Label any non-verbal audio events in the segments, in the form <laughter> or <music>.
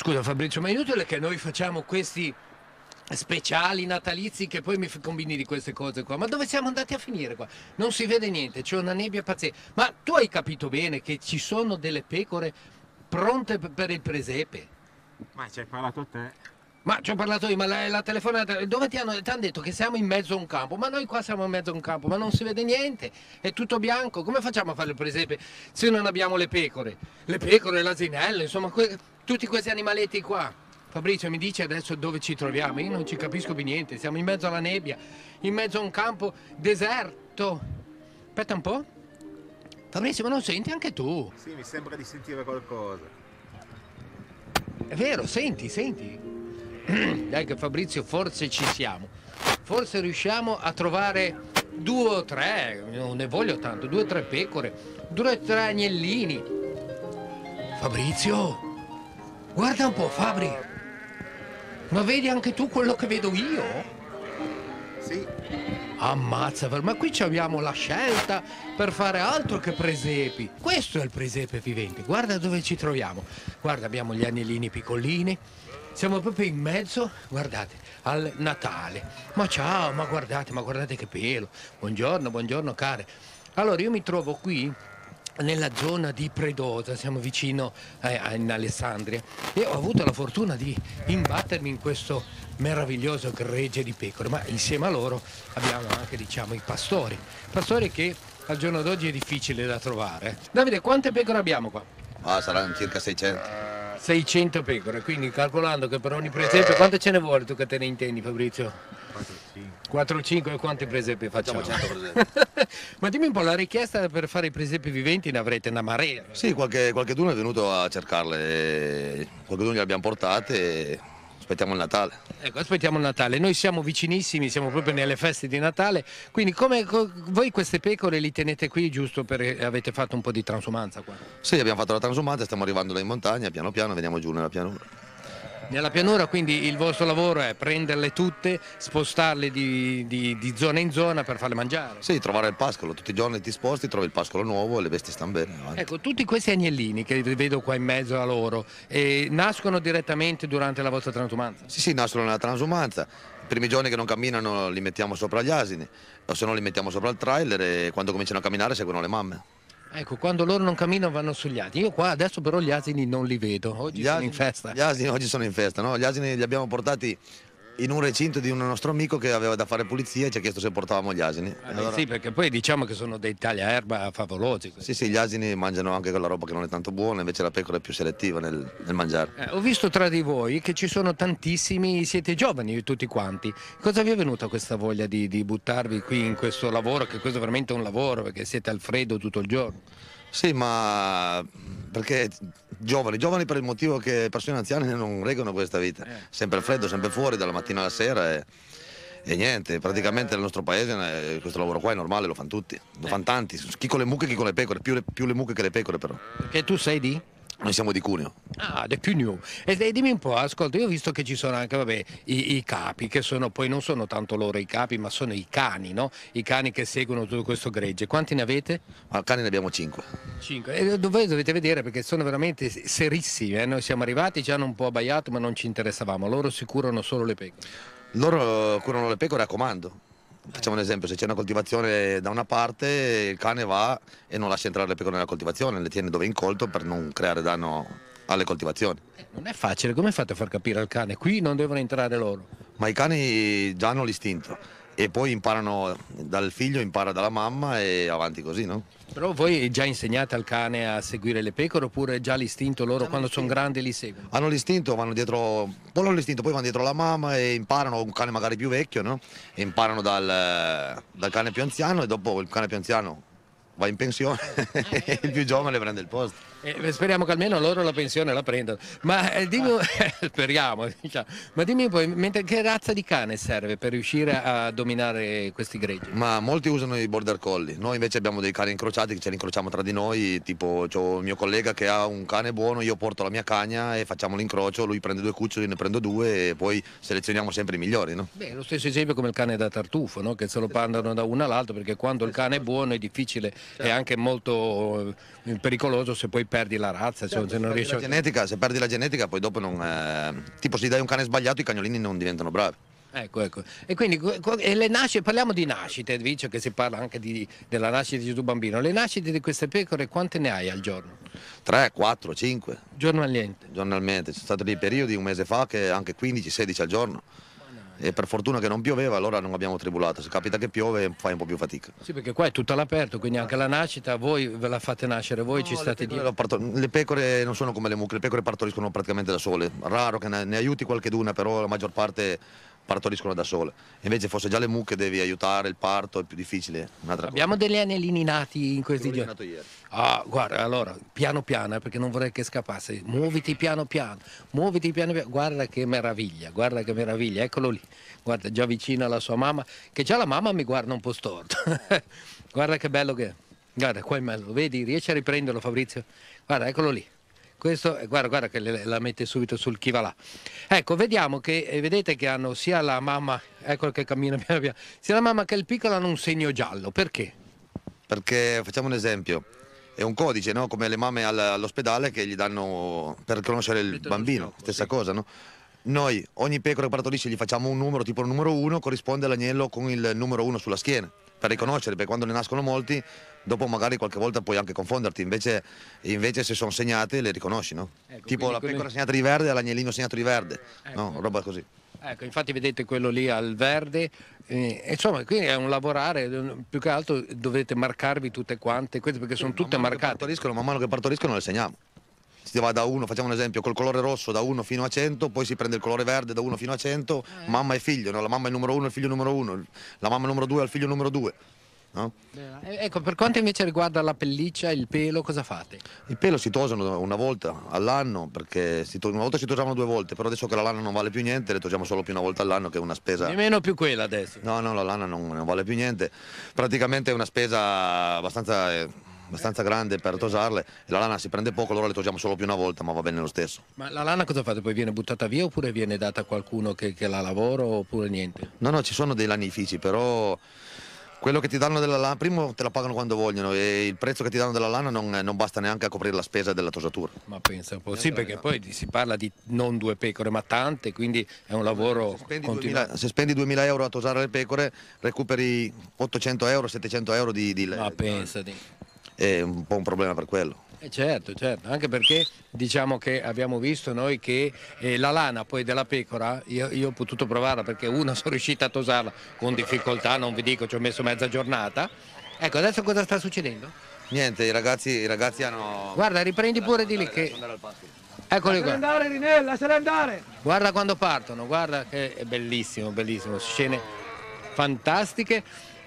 Scusa Fabrizio, ma è inutile che noi facciamo questi speciali natalizi che poi mi combini di queste cose qua. Ma dove siamo andati a finire qua? Non si vede niente, c'è una nebbia pazzesca. Ma tu hai capito bene che ci sono delle pecore pronte per il presepe? Ma ci hai parlato te. Ma ci ho parlato io, ma la, la telefonata, dove ti hanno, ti hanno detto che siamo in mezzo a un campo? Ma noi qua siamo in mezzo a un campo, ma non si vede niente, è tutto bianco. Come facciamo a fare il presepe se non abbiamo le pecore? Le pecore, l'asinello, insomma, que- tutti questi animaletti qua. Fabrizio mi dice adesso dove ci troviamo, io non ci capisco più niente, siamo in mezzo alla nebbia, in mezzo a un campo deserto. Aspetta un po'. Fabrizio, ma non senti anche tu? Sì, mi sembra di sentire qualcosa. È vero, senti, senti. <clears throat> Dai che Fabrizio, forse ci siamo. Forse riusciamo a trovare due o tre, non ne voglio tanto, due o tre pecore, due o tre agnellini. Fabrizio, guarda un po', Fabri. Ma vedi anche tu quello che vedo io? Sì, Ammazza, ma qui ci abbiamo la scelta per fare altro che presepi. Questo è il presepe vivente. Guarda dove ci troviamo. Guarda, abbiamo gli agnellini piccolini. Siamo proprio in mezzo, guardate, al Natale. Ma ciao, ma guardate, ma guardate che pelo. Buongiorno, buongiorno care. Allora, io mi trovo qui nella zona di Predosa, siamo vicino eh, in Alessandria e ho avuto la fortuna di imbattermi in questo meraviglioso gregge di pecore, ma insieme a loro abbiamo anche diciamo i pastori, pastori che al giorno d'oggi è difficile da trovare. Davide, quante pecore abbiamo qua? Ah, saranno circa 600. 600 pecore, quindi calcolando che per ogni presepe, quante ce ne vuole tu che te ne intendi Fabrizio? 4 o 5 e quanti presepi facciamo? Facciamo 100 presepi. <laughs> Ma dimmi un po', la richiesta per fare i presepi viventi ne avrete una marea. Sì, qualche, qualcheduno è venuto a cercarle, qualcheduno le abbiamo portate e aspettiamo il Natale. Ecco, aspettiamo il Natale. Noi siamo vicinissimi, siamo proprio nelle feste di Natale. Quindi come co- voi queste pecore li tenete qui giusto perché avete fatto un po' di transumanza qua? Sì, abbiamo fatto la transumanza, stiamo arrivando là in montagna, piano piano, veniamo giù nella pianura. Nella pianura quindi il vostro lavoro è prenderle tutte, spostarle di, di- di zona in zona per farle mangiare. Sì, trovare il pascolo, tutti i giorni ti sposti, trovi il pascolo nuovo e le bestie stanno bene. avanti. Ecco, tutti questi agnellini che vedo qua in mezzo a loro, eh, nascono direttamente durante la vostra transumanza? Sì, sì, nascono nella transumanza. I primi giorni che non camminano li mettiamo sopra gli asini, o se no li mettiamo sopra il trailer e quando cominciano a camminare seguono le mamme. Ecco, quando loro non camminano vanno sugli asini. Io qua adesso però gli asini non li vedo, oggi Gli sono asini, in festa. Gli asini oggi sono in festa, no? Gli asini li abbiamo portati in un recinto di un nostro amico che aveva da fare pulizia e ci ha chiesto se portavamo gli asini. Eh, Allora- Sì, perché poi diciamo che sono dei tagliaerba favolosi. Sì, sì, gli asini mangiano anche quella roba che non è tanto buona, invece la pecora è più selettiva nel, nel mangiare. Eh, ho visto tra di voi che ci sono tantissimi, siete giovani tutti quanti. Cosa vi è venuta questa voglia di, di buttarvi qui in questo lavoro, che questo è veramente un lavoro, perché siete al freddo tutto il giorno? Sì, ma perché giovani, giovani per il motivo che persone anziane non reggono questa vita. Eh. Sempre freddo, sempre fuori, dalla mattina alla sera e, e niente, praticamente nel nostro paese eh, questo lavoro qua è normale, lo fanno tutti, lo fanno tanti, chi con le mucche, chi con le pecore, più le, più le mucche che le pecore però. Perché tu sei di? Noi siamo di Cuneo. Ah, The Cugno. E, e dimmi un po', ascolta, io ho visto che ci sono anche, vabbè, i, i capi, che sono poi non sono tanto loro i capi, ma sono i cani, no? I cani che seguono tutto questo gregge. Quanti ne avete? Ma cani ne abbiamo cinque. Cinque. E dove dovete vedere perché sono veramente serissimi. eh. Noi siamo arrivati, ci hanno un po' abbaiato, ma non ci interessavamo. Loro si curano solo le pecore. Loro curano le pecore a comando. Facciamo un esempio, se c'è una coltivazione da una parte, il cane va e non lascia entrare le pecore nella coltivazione, le tiene dove è incolto per non creare danno alle coltivazioni. Non è facile, come fate a far capire al cane? Qui non devono entrare loro. Ma i cani già hanno l'istinto e poi imparano dal figlio, impara dalla mamma e avanti così, no? Però voi già insegnate al cane a seguire le pecore oppure già l'istinto loro quando sono grandi li seguono? Hanno l'istinto, vanno dietro, un po' hanno l'istinto, poi vanno dietro la mamma e imparano, un cane magari più vecchio, no? E imparano dal, dal cane più anziano e dopo il cane più anziano va in pensione <laughs> e il più giovane prende il posto. Eh, speriamo che almeno loro la pensione la prendano. Ma eh, dimmi, <laughs> speriamo, diciamo. ma dimmi poi, mentre, che razza di cane serve per riuscire a dominare questi greggi? Ma molti usano i border collie, noi invece abbiamo dei cani incrociati che ce li incrociamo tra di noi, tipo ho il mio collega che ha un cane buono, io porto la mia cagna e facciamo l'incrocio, lui prende due cuccioli, io ne prendo due e poi selezioniamo sempre i migliori, no? Beh, lo stesso esempio come il cane da tartufo, no? che se lo mandano da uno all'altro perché quando il cane è buono è difficile, è anche molto eh, pericoloso se poi perdi la razza, cioè, se non riesci la a... genetica, se perdi la genetica poi dopo non... eh, tipo se dai un cane sbagliato i cagnolini non diventano bravi. Ecco, ecco. E quindi e le nascite, parliamo di nascite, visto che si parla anche di- della nascita di Gesù Bambino. Le nascite di queste pecore quante ne hai al giorno? 3, 4, 5 Giornaliente. giornalmente. Ci sono stati dei periodi un mese fa che anche 15, 16 al giorno. E per fortuna che non pioveva, allora non abbiamo tribulato. Se capita che piove fai un po' più fatica. Sì, perché qua è tutto all'aperto, quindi anche la nascita, voi ve la fate nascere, voi ci No, state le pecore, dietro. le pecore non sono come le mucche, le pecore partoriscono praticamente da sole. Raro che ne, ne aiuti qualcheduna, però la maggior parte partoriscono da sole. Invece fosse già le mucche devi aiutare il parto, è più difficile. Abbiamo degli anellini nati in questi cosa. giorni. L'ho ieri. Ah, guarda, allora, piano piano, eh, perché non vorrei che scappasse. Muoviti piano piano, muoviti piano piano. Guarda che meraviglia, guarda che meraviglia. Eccolo lì. Guarda, già vicino alla sua mamma, che già la mamma mi guarda un po' storto. <laughs> guarda che bello che è. Guarda, qua è bello. Vedi, riesci a riprenderlo Fabrizio? Guarda, eccolo lì. Questo, eh, guarda, guarda che le- la mette subito sul chi va là. Ecco, vediamo che, eh, vedete che hanno sia la mamma, eccolo che cammina <laughs> piano piano, sia la mamma che il piccolo hanno un segno giallo. Perché? Perché facciamo un esempio. È un codice, no? come le mamme al- all'ospedale che gli danno per conoscere il bambino, stessa sì. cosa. No? Noi, ogni pecora che partorisce, gli facciamo un numero, tipo il numero 1 corrisponde all'agnello con il numero 1 sulla schiena, per riconoscere, perché quando ne nascono molti, dopo magari qualche volta puoi anche confonderti, invece, invece se sono segnate le riconosci. No? Ecco, tipo la pecora segnata di verde all'agnellino segnato di verde, Ecco. no? roba così. Ecco, infatti vedete quello lì al verde, eh, insomma, quindi è un lavorare, più che altro dovete marcarvi tutte quante, queste perché sono tutte Man marcate. Partoriscono, man mano che partoriscono le segniamo. Si va da 1, facciamo un esempio, col colore rosso da 1 fino a 100, poi si prende il colore verde da 1 fino a 100, Eh. mamma e figlio, no? la mamma è il numero 1 e il figlio numero 1, la mamma numero 2 e il figlio numero 2. no? Eh, Ecco, per quanto invece riguarda la pelliccia, il pelo, cosa fate? Il pelo si tosano una volta all'anno, perché una volta si tosavano due volte, però adesso che la lana non vale più niente, le tosiamo solo più una volta all'anno, che è una spesa... Nemmeno più quella adesso. No, no, la lana non, non vale più niente. Praticamente è una spesa abbastanza, eh, abbastanza grande per tosarle. E la lana si prende poco, allora le tosiamo solo più una volta, ma va bene lo stesso. Ma la lana cosa fate? Poi viene buttata via oppure viene data a qualcuno che, che la lavora oppure niente? No, no, ci sono dei lanifici, però quello che ti danno della lana, primo te la pagano quando vogliono e il prezzo che ti danno della lana non, non basta neanche a coprire la spesa della tosatura. Ma pensa un po'. Sì, perché poi si parla di non due pecore ma tante, quindi è un lavoro Se spendi, continuo. 2000, se spendi 2000 euro a tosare le pecore, recuperi 800 euro, 700 euro di, di Ma pensati. È un po' un problema per quello. Eh certo, certo, anche perché diciamo che abbiamo visto noi che eh, la lana poi della pecora, io, io ho potuto provarla perché una <laughs> sono riuscita a tosarla con difficoltà, non vi dico, ci ho messo mezza giornata. Ecco, adesso cosa sta succedendo? Niente, i ragazzi, i ragazzi hanno... Guarda, riprendi pure di lì che... Eccoli qua. andare Rinella, lasciala andare! Guarda quando partono, guarda che è bellissimo, bellissimo, scene fantastiche.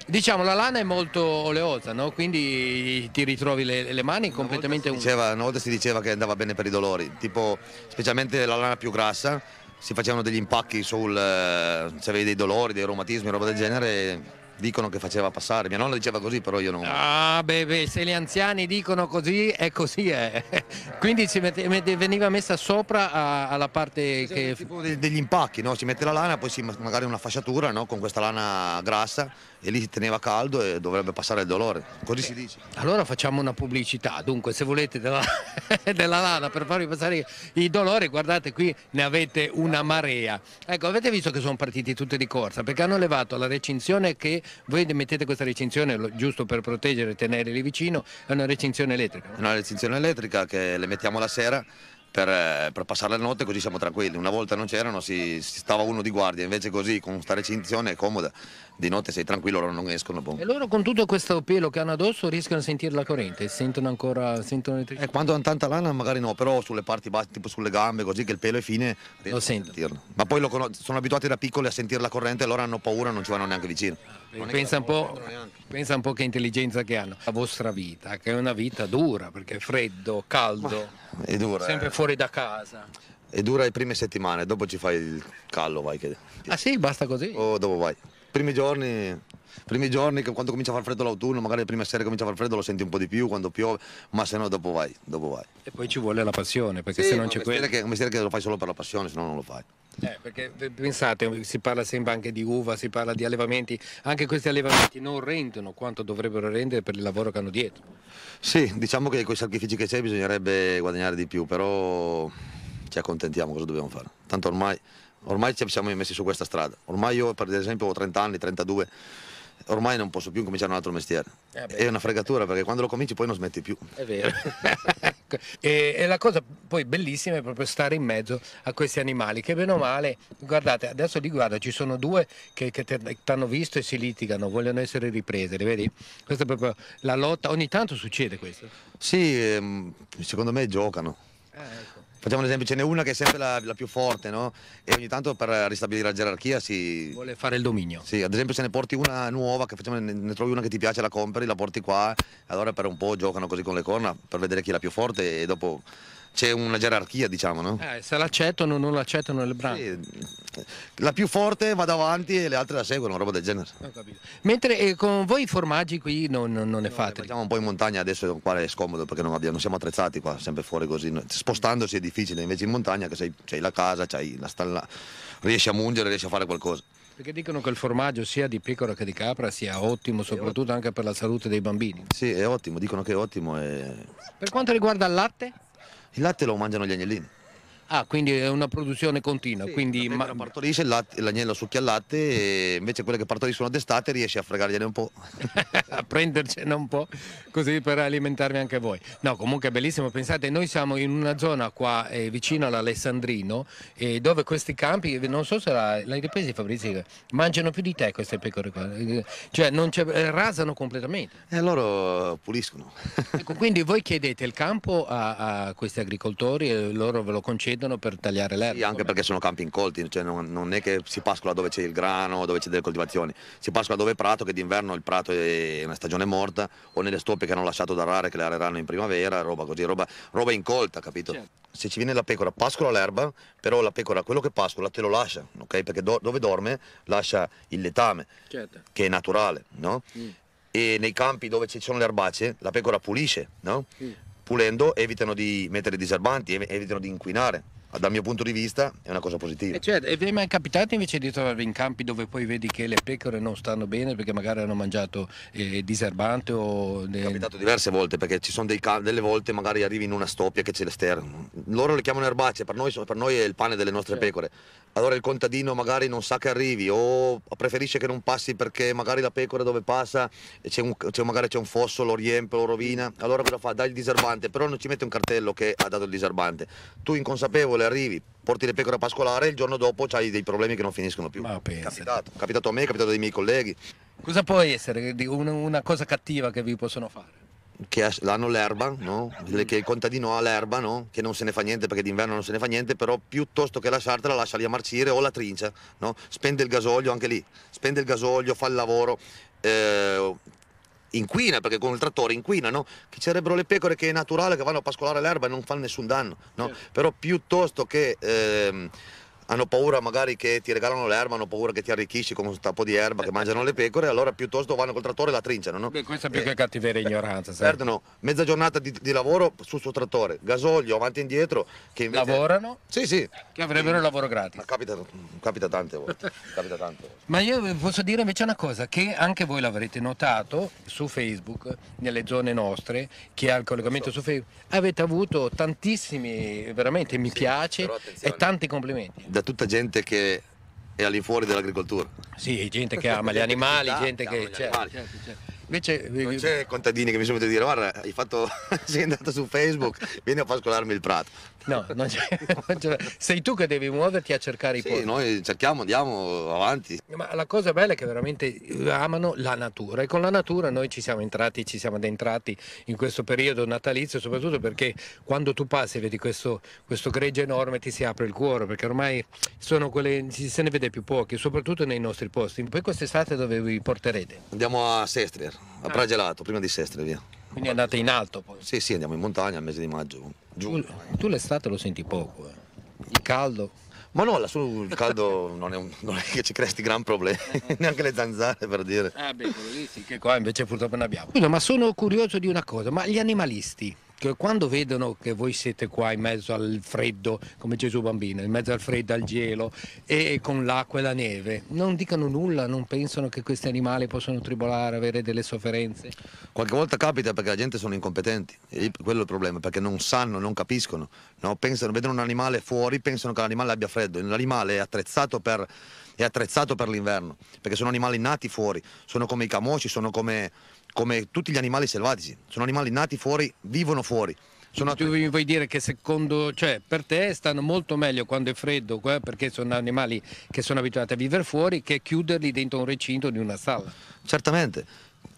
Diciamo la lana è molto oleosa, no? quindi ti ritrovi le, le mani completamente Una volta, diceva, una volta si diceva che andava bene per i dolori, tipo specialmente la lana più grassa, si facevano degli impacchi sul, eh, se avevi dei dolori, dei reumatismi, roba del genere, dicono che faceva passare. Mia nonna diceva così, però io non... Ah, beh, beh, se gli anziani dicono così, è così. È. <laughs> Quindi si mette- veniva messa sopra a- alla parte che... Tipo de- degli impacchi, no? si mette la lana, poi si magari una fasciatura no? con questa lana grassa e lì si teneva caldo e dovrebbe passare il dolore, così si dice. Allora facciamo una pubblicità, dunque se volete della, <laughs> della lana per farvi passare i dolori, guardate qui ne avete una marea. Ecco, avete visto che sono partiti tutti di corsa perché hanno levato la recinzione che voi mettete questa recinzione giusto per proteggere e tenere lì vicino, è una recinzione elettrica. no? È una recinzione elettrica che le mettiamo la sera per, eh, per passare la notte così siamo tranquilli. Una volta non c'erano, si, si stava uno di guardia, invece così con questa recinzione è comoda. Di notte sei tranquillo, loro non escono. boh. E loro con tutto questo pelo che hanno addosso riescono a sentire la corrente, sentono ancora, sentono Eh, l'elettricità. quando hanno tanta lana magari no, però sulle parti basse, tipo sulle gambe, così che il pelo è fine, a sentono. Ma poi lo sono abituati da piccoli a sentire la corrente e loro hanno paura, non ci vanno neanche vicino. Pensa un, po', pensa un po' che intelligenza che hanno. La vostra vita, che è una vita dura, perché è freddo, caldo, È dura, sempre eh. fuori da casa. è dura le prime settimane, dopo ci fai il callo, vai che... Ah sì, basta così? O dopo vai. Primi giorni, primi giorni quando comincia a far freddo l'autunno, magari le prime sere comincia a far freddo lo senti un po' di più quando piove, ma se no dopo vai, dopo vai. E poi ci vuole la passione, perché Sì, se non c'è quello... che, è un mestiere che lo fai solo per la passione, se no non lo fai. Eh, perché eh, pensate, si parla sempre anche di uva, si parla di allevamenti, anche questi allevamenti non rendono quanto dovrebbero rendere per il lavoro che hanno dietro. Sì, diciamo che con i sacrifici che c'è bisognerebbe guadagnare di più, però ci accontentiamo, cosa dobbiamo fare? Tanto ormai, ormai ci siamo messi su questa strada. Ormai io per esempio ho 30 anni, 32, ormai non posso più cominciare un altro mestiere. Eh. È una fregatura perché quando lo cominci poi non smetti più. È vero. <laughs> E, e la cosa poi bellissima è proprio stare in mezzo a questi animali che bene o male, guardate, adesso li guarda, ci sono due che, che ti hanno visto e si litigano, vogliono essere riprese, vedi? Questa è proprio la lotta, ogni tanto succede questo. Sì, ehm, secondo me giocano. Ah, ecco. Facciamo un esempio, ce n'è una che è sempre la, la più forte, no? E ogni tanto per ristabilire la gerarchia si, Vuole fare il dominio. Sì, ad esempio se ne porti una nuova, che facciamo, ne, ne trovi una che ti piace, la compri, la porti qua, allora per un po' giocano così con le corna per vedere chi è la più forte e dopo c'è una gerarchia, diciamo, no? Eh, se l'accettano o non l'accettano le brame. Sì, la più forte va davanti e le altre la seguono, roba del genere. Mentre eh, con voi i formaggi qui non, non- non ne fate. Facciamo un po' in montagna, adesso qua è scomodo perché non, abbiamo, non siamo attrezzati qua, sempre fuori così. Spostandosi è difficile, invece in montagna che sei, c'hai la casa, c'hai la stalla, riesci a mungere, riesci a fare qualcosa. Perché dicono che il formaggio sia di pecora che di capra sia ottimo, soprattutto anche per la salute dei bambini. Sì, è ottimo, dicono che è ottimo e Per quanto riguarda il latte? Il latte lo mangiano gli agnellini. Ah, quindi è una produzione continua, quindi La ma- partorisce, l'agnello succhia il latte e invece quelle che partoriscono d'estate riesci a fregargliene un po'. <laughs> a prendercene un po' così per alimentarvi anche voi. No, comunque è bellissimo, pensate, noi siamo in una zona qua eh, vicino all'Alessandrino eh, dove questi campi, non so se la- l'hai ripresi Fabrizio, mangiano più di te queste pecore qua, Eh, cioè eh, rasano completamente. E loro puliscono. Ecco, quindi voi chiedete il campo a, a questi agricoltori e loro ve lo concedono per tagliare l'erba. Sì, anche perché sono campi incolti, cioè non, non è che si pascola dove c'è il grano, dove c'è delle coltivazioni, si pascola dove è prato, che d'inverno il prato è una stagione morta, o nelle stoppe che hanno lasciato da arare, che le areranno in primavera, roba così, roba, roba incolta, capito? Certo. Se ci viene la pecora, pascola l'erba, però la pecora, quello che pascola te lo lascia, ok? Perché do- dove dorme lascia il letame, Certo. che è naturale, no? Mm. E nei campi dove ci sono le erbacee, la pecora pulisce, no? Mm. Pulendo evitano di mettere diserbanti, ev- evitano di inquinare. Dal mio punto di vista è una cosa positiva. E, cioè, vi è mai capitato invece di trovarvi in campi dove poi vedi che le pecore non stanno bene perché magari hanno mangiato eh, diserbante o... È capitato diverse volte perché ci sono dei ca- delle volte magari arrivi in una stoppia che c'è l'esterno. Loro le chiamano erbacee, per noi, per noi è il pane delle nostre Certo. pecore. Allora il contadino magari non sa che arrivi o preferisce che non passi perché magari la pecora dove passa c'è un- c'è- magari c'è un fosso, lo riempie, lo rovina. Allora cosa fa? Dai il diserbante, però non ci mette un cartello che ha dato il diserbante. Tu inconsapevole arrivi, porti le pecore a pascolare e il giorno dopo hai dei problemi che non finiscono più. Ma pensa. capitato, capitato a me, è capitato ai miei colleghi. Cosa può essere una, cosa cattiva che vi possono fare? che ha- hanno l'erba, no? Che il contadino ha l'erba, no? che non se ne fa niente perché d'inverno non se ne fa niente, però piuttosto che lasciartela lascia lì a marcire o la trincia, no? spende il gasolio anche lì, spende il gasolio, fa il lavoro, eh, inquina perché con il trattore inquina, no? che ci sarebbero le pecore che è naturale che vanno a pascolare l'erba e non fanno nessun danno, no? Però piuttosto che... ehm, hanno paura magari che ti regalano l'erba, hanno paura che ti arricchisci con un tappo di erba che mangiano le pecore, allora piuttosto vanno col trattore e la trinciano. No? Beh, questa è più Eh, che cattiveria e ignoranza. sai. perdono mezza giornata di, di lavoro sul suo trattore, gasolio avanti e indietro. Che invece... Lavorano Sì, sì. che avrebbero il lavoro gratis. Ma capita, capita tante volte. capita tante volte. Ma io posso dire invece una cosa, che anche voi l'avrete notato su Facebook, nelle zone nostre, chi ha il collegamento su Facebook, avete avuto tantissimi, veramente mi piace però e tanti complimenti. Da tutta gente che è all'infuori dell'agricoltura. Sì, gente che ama gli <laughs> animali, gente Che certo, certo. Invece... Non c'è contadini che mi sono venuti a dire guarda, hai fatto, <laughs> sei andato su Facebook, vieni a pascolarmi il prato. No, <laughs> non c'è, sei tu che devi muoverti a cercare i Sì, posti. noi cerchiamo, andiamo avanti. Ma la cosa bella è che veramente amano la natura e con la natura noi ci siamo entrati, ci siamo addentrati in questo periodo natalizio, soprattutto perché quando tu passi e vedi questo, questo gregge enorme ti si apre il cuore, perché ormai sono quelle, se ne vede più pochi, soprattutto nei nostri posti. Poi quest'estate dove vi porterete? Andiamo a Sestri, a Pragelato, prima di Sestri, via. Quindi andate in alto poi. Sì, sì, andiamo in montagna al mese di maggio. Giù. Tu, tu l'estate lo senti poco, eh. il caldo. Ma no, lassù il caldo <laughs> non è, un- non è che ci cresti gran problemi, <laughs> neanche le zanzare per dire. Ah beh, quello lì sì, che qua invece purtroppo ne abbiamo. Ma sono curioso di una cosa, ma gli animalisti quando vedono che voi siete qua in mezzo al freddo, come Gesù bambino, in mezzo al freddo, al gelo e con l'acqua e la neve, non dicono nulla, non pensano che questi animali possono tribolare, avere delle sofferenze? Qualche volta capita perché la gente sono incompetenti, e quello è il problema, perché non sanno, non capiscono, no? pensano, vedono un animale fuori, pensano che l'animale abbia freddo, l'animale è attrezzato per, è attrezzato per l'inverno, perché sono animali nati fuori, sono come i camosci, sono come, come tutti gli animali selvatici, sono animali nati fuori, vivono fuori. Sono tu mi vuoi dire che secondo, cioè per te stanno molto meglio quando è freddo, perché sono animali che sono abituati a vivere fuori, che chiuderli dentro un recinto di una sala. Certamente,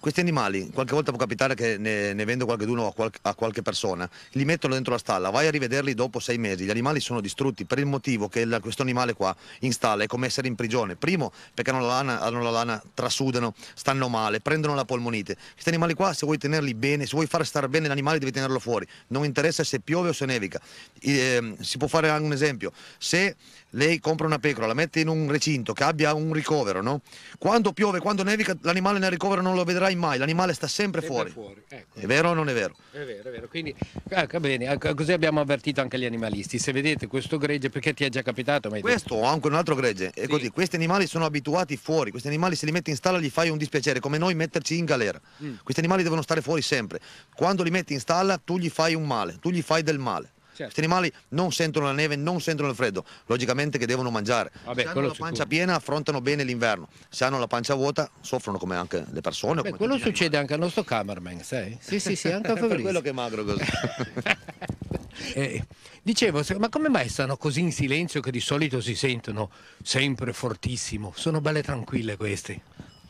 questi animali, qualche volta può capitare che ne, ne vendo qualcuno a, qual, a qualche persona, li mettono dentro la stalla, vai a rivederli dopo sei mesi, gli animali sono distrutti per il motivo che il, questo animale qua in stalla è come essere in prigione. Primo perché hanno la, lana, hanno la lana, trasudano, stanno male, prendono la polmonite. Questi animali qua se vuoi tenerli bene, se vuoi far stare bene l'animale devi tenerlo fuori, non interessa se piove o se nevica. Eh, si può fare anche un esempio, se lei compra una pecora, la mette in un recinto che abbia un ricovero, no? Quando piove, quando nevica, l'animale nel ricovero non lo vedrai mai, l'animale sta sempre, sempre fuori. fuori. Ecco. È vero o non è vero? È vero, è vero. Quindi, ecco, bene, ecco, così abbiamo avvertito anche gli animalisti. Se vedete questo gregge, perché ti è già capitato? Questo o anche un altro gregge, è sì. così. Questi animali sono abituati fuori, questi animali se li metti in stalla gli fai un dispiacere, come noi metterci in galera. Mm. Questi animali devono stare fuori sempre. Quando li metti in stalla tu gli fai un male, tu gli fai del male. Certo. Questi animali non sentono la neve, non sentono il freddo, logicamente che devono mangiare. Vabbè, se hanno la pancia piena affrontano bene l'inverno, se hanno la pancia vuota soffrono come anche le persone. Beh, quello succede anche al nostro cameraman, sai? Sì, sì, sì, anche a Fabrizio. <laughs> per quello che è magro così. <laughs> eh, dicevo, ma come mai stanno così in silenzio che di solito si sentono sempre fortissimo? Sono belle tranquille queste.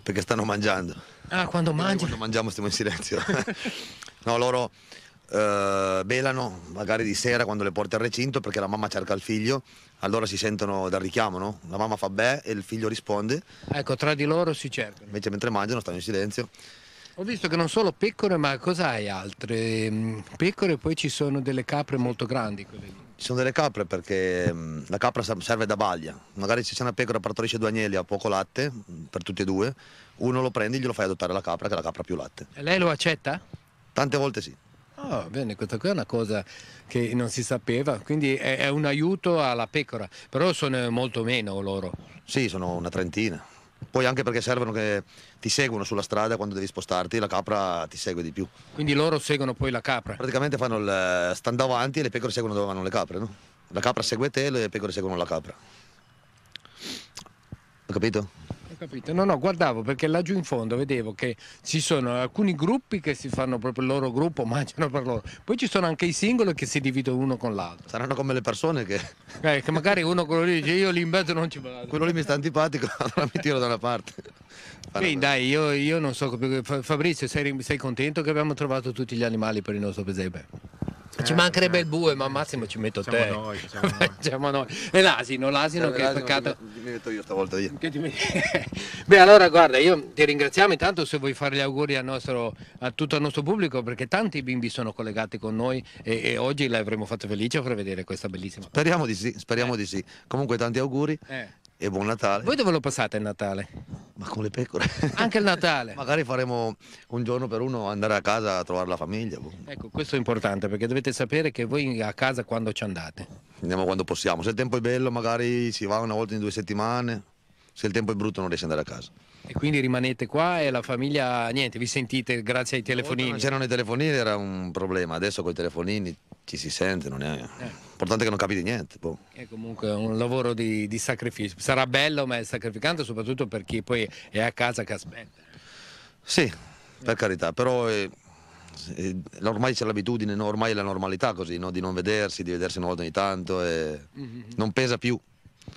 Perché stanno mangiando. Ah, quando mangiano? Quando mangiamo stiamo in silenzio. <laughs> no, loro eh, belano magari di sera quando le porti al recinto perché la mamma cerca il figlio, allora si sentono dal richiamo, no? La mamma fa beh e il figlio risponde. Ecco, tra di loro si cercano. Invece mentre mangiano stanno in silenzio. Ho visto che non solo pecore, ma cos'hai altre? Mm, pecore e poi ci sono delle capre molto grandi. Ci sono delle capre perché mm, la capra serve da baglia. Magari se c'è una pecora partorisce due agnelli a poco latte, mm, per tutti e due, uno lo prendi e glielo fai adottare la capra, che è la capra più latte. E lei lo accetta? Tante volte sì. Oh, bene, questa qui è una cosa che non si sapeva, quindi è, è un aiuto alla pecora, però sono molto meno loro. Sì, sono una trentina. Poi anche perché servono che ti seguono sulla strada quando devi spostarti, la capra ti segue di più. Quindi loro seguono poi la capra? Praticamente fanno il, stanno davanti e le pecore seguono dove vanno le capre, no? La capra segue te e le pecore seguono la capra. Ho capito? Capito? No, no, guardavo perché laggiù in fondo vedevo che ci sono alcuni gruppi che si fanno proprio il loro gruppo, <laughs> mangiano per loro. Poi ci sono anche i singoli che si dividono uno con l'altro. Saranno come le persone che... Eh, che magari uno quello lì dice io lì in mezzo non ci vado. Quello lì mi sta antipatico, <laughs> allora mi tiro da una parte. Quindi dai, io, io, non so, Fabrizio sei, sei contento che abbiamo trovato tutti gli animali per il nostro presepe? Eh, ci mancherebbe eh. il bue, ma massimo ci metto siamo te. Noi, <laughs> siamo noi. siamo noi. E l'asino, l'asino che è peccato. Mi metto io stavolta io. <laughs> Beh, allora guarda, io ti ringraziamo intanto se vuoi fare gli auguri nostro, a tutto il nostro pubblico, perché tanti bimbi sono collegati con noi e, e oggi l'avremo fatto felice a far vedere questa bellissima. Speriamo di sì, speriamo eh. di sì. Comunque tanti auguri. Eh e buon Natale. Voi dove lo passate il Natale? Ma con le pecore. <laughs> Anche il Natale? Magari faremo un giorno per uno andare a casa a trovare la famiglia. Boh. Ecco, questo è importante perché dovete sapere che voi a casa quando ci andate. Andiamo quando possiamo. Se il tempo è bello magari si va una volta in due settimane, se il tempo è brutto non riesci ad andare a casa. E quindi rimanete qua e la famiglia, niente, vi sentite grazie ai telefonini? Non c'erano i telefonini, era un problema, adesso con i telefonini ci si sente, non è... Eh. Importante che non capiti niente. Boh. È comunque un lavoro di, di, sacrificio. Sarà bello ma è sacrificante soprattutto per chi poi è a casa che aspetta. Sì, per carità, però è, è, ormai c'è l'abitudine, ormai è la normalità così, no? di non vedersi, di vedersi una volta ogni tanto e mm -hmm. non pesa più.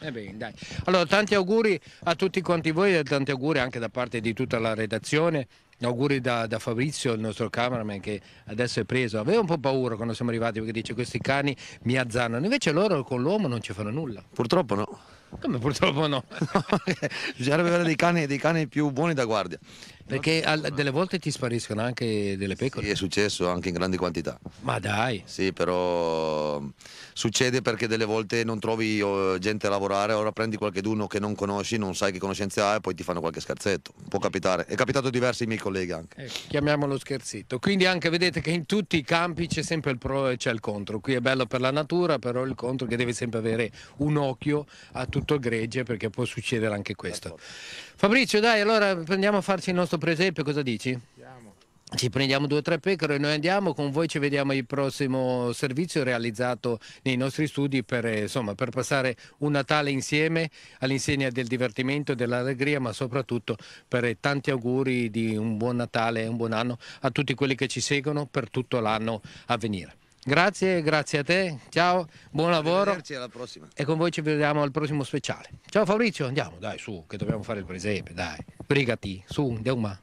Eh bene, dai. Allora, tanti auguri a tutti quanti voi e tanti auguri anche da parte di tutta la redazione. Auguri da, da, Fabrizio, il nostro cameraman che adesso è preso. Aveva un po' paura quando siamo arrivati perché dice questi cani mi azzannano. Invece loro con l'uomo non ci fanno nulla. Purtroppo no. Come purtroppo no? <laughs> Bisognerebbe avere dei cani, dei cani più buoni da guardia. Perché al- delle volte ti spariscono anche delle pecore. Sì, è successo anche in grandi quantità. Ma dai. Sì, però succede perché delle volte non trovi oh, gente a lavorare, ora prendi qualcuno che non conosci, non sai che conoscenze ha e poi ti fanno qualche scherzetto. Può capitare. È capitato a diversi miei colleghi anche. Ecco, chiamiamolo scherzito. Quindi anche vedete che in tutti i campi c'è sempre il pro e c'è il contro. Qui è bello per la natura, però il contro che deve sempre avere un occhio a tutto il gregge perché può succedere anche questo. Fabrizio, dai, allora prendiamo a farci il nostro presepe, cosa dici? Ci prendiamo due o tre pecore e noi andiamo, con voi ci vediamo il prossimo servizio realizzato nei nostri studi per, eh, insomma, per passare un Natale insieme all'insegna del divertimento e dell'allegria, ma soprattutto per eh, tanti auguri di un buon Natale e un buon anno a tutti quelli che ci seguono per tutto l'anno a venire. Grazie, grazie a te, ciao, buon lavoro Arrivederci, alla prossima. e con voi ci vediamo al prossimo speciale. Ciao Fabrizio, andiamo, dai su, che dobbiamo fare il presepe, dai, brigati, su, andiamo.